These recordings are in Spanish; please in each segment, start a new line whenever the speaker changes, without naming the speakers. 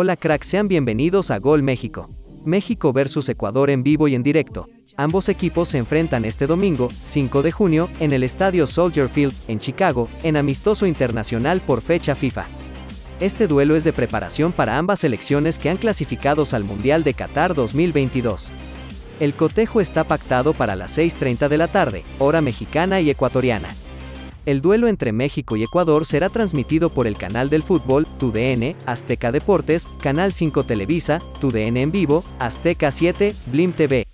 Hola cracks, sean bienvenidos a Gol México. México versus Ecuador en vivo y en directo. Ambos equipos se enfrentan este domingo, 5 de junio, en el estadio Soldier Field, en Chicago, en amistoso internacional por fecha FIFA. Este duelo es de preparación para ambas selecciones que han clasificados al Mundial de Qatar 2022. El cotejo está pactado para las 6.30 de la tarde, hora mexicana y ecuatoriana. El duelo entre México y Ecuador será transmitido por el canal del fútbol, TUDN, Azteca Deportes, Canal 5 Televisa, TUDN en vivo, Azteca 7, Blim TV.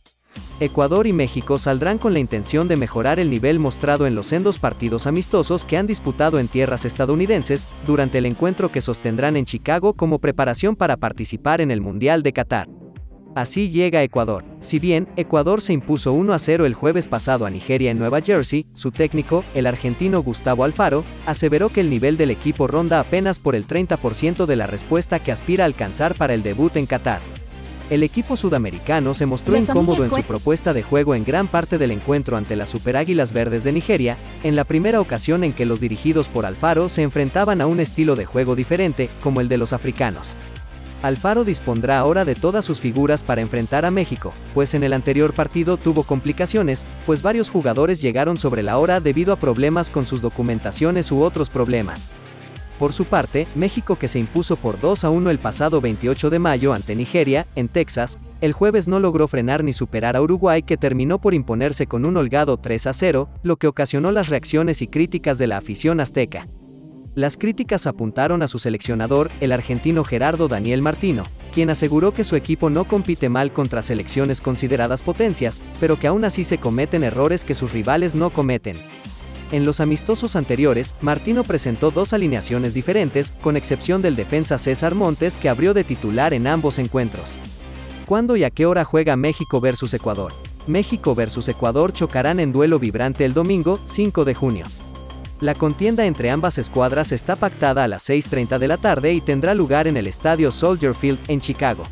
Ecuador y México saldrán con la intención de mejorar el nivel mostrado en los sendos partidos amistosos que han disputado en tierras estadounidenses, durante el encuentro que sostendrán en Chicago como preparación para participar en el Mundial de Qatar. Así llega Ecuador. Si bien Ecuador se impuso 1 a 0 el jueves pasado a Nigeria en Nueva Jersey, su técnico, el argentino Gustavo Alfaro, aseveró que el nivel del equipo ronda apenas por el 30% de la respuesta que aspira a alcanzar para el debut en Qatar. El equipo sudamericano se mostró incómodo en su propuesta de juego en gran parte del encuentro ante las Superáguilas Verdes de Nigeria, en la primera ocasión en que los dirigidos por Alfaro se enfrentaban a un estilo de juego diferente, como el de los africanos. Alfaro dispondrá ahora de todas sus figuras para enfrentar a México, pues en el anterior partido tuvo complicaciones, pues varios jugadores llegaron sobre la hora debido a problemas con sus documentaciones u otros problemas. Por su parte, México que se impuso por 2 a 1 el pasado 28 de mayo ante Nigeria, en Texas, el jueves no logró frenar ni superar a Uruguay que terminó por imponerse con un holgado 3 a 0, lo que ocasionó las reacciones y críticas de la afición azteca. Las críticas apuntaron a su seleccionador, el argentino Gerardo Daniel Martino, quien aseguró que su equipo no compite mal contra selecciones consideradas potencias, pero que aún así se cometen errores que sus rivales no cometen. En los amistosos anteriores, Martino presentó dos alineaciones diferentes, con excepción del defensa César Montes que abrió de titular en ambos encuentros. ¿Cuándo y a qué hora juega México versus Ecuador? México versus Ecuador chocarán en duelo vibrante el domingo, 5 de junio. La contienda entre ambas escuadras está pactada a las 6.30 de la tarde y tendrá lugar en el estadio Soldier Field, en Chicago.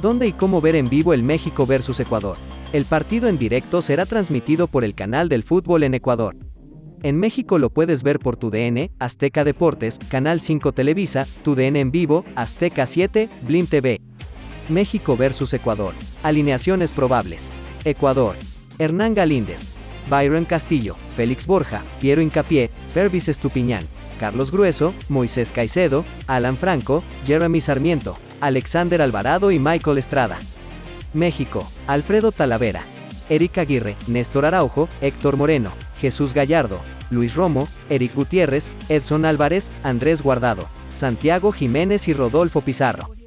¿Dónde y cómo ver en vivo el México versus Ecuador? El partido en directo será transmitido por el canal del fútbol en Ecuador. En México lo puedes ver por TUDN, Azteca Deportes, Canal 5 Televisa, TUDN en vivo, Azteca 7, Blim TV. México versus Ecuador. Alineaciones probables. Ecuador. Hernán Galíndez, Byron Castillo, Félix Borja, Piero Incapié, Pervis Estupiñán, Carlos Grueso, Moisés Caicedo, Alan Franco, Jeremy Sarmiento, Alexander Alvarado y Michael Estrada. México, Alfredo Talavera, Eric Aguirre, Néstor Araujo, Héctor Moreno, Jesús Gallardo, Luis Romo, Eric Gutiérrez, Edson Álvarez, Andrés Guardado, Santiago Jiménez y Rodolfo Pizarro.